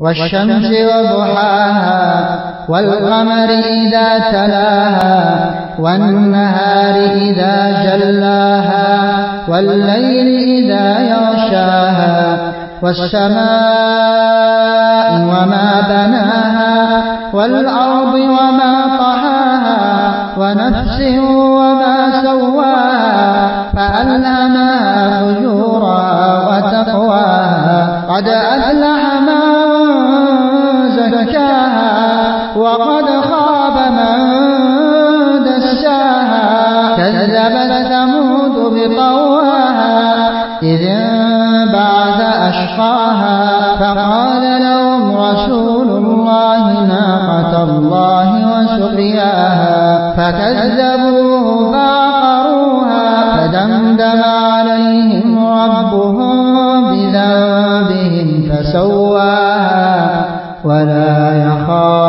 والشمس وضحاها والقمر إذا تلاها والنهار إذا جلاها والليل إذا يغشاها والسماء وما بناها والأرض وما طحاها ونفس وما سواها فألهمها فجورها وتقواها. قد زكاها وقد خاب من دساها كذبت ثمود بطواها إذ انبعث أشقاها. فقال لهم رسول الله ناقة الله وسقياها فكذبوه فعقروها. فدمدم عليهم ربهم بذنبهم فسواها. ولا يخاف